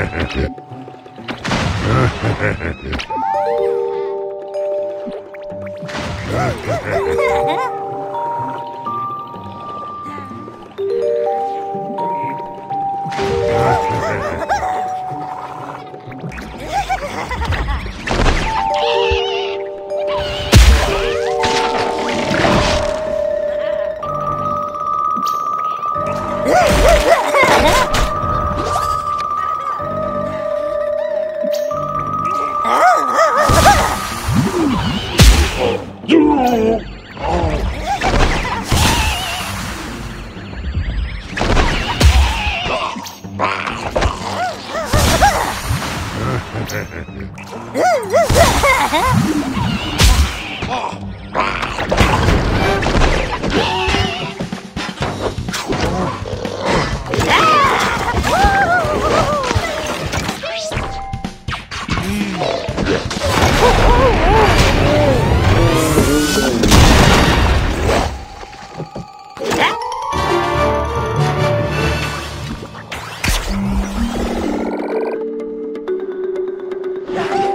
Ha ha ha ha! You! Oh. 然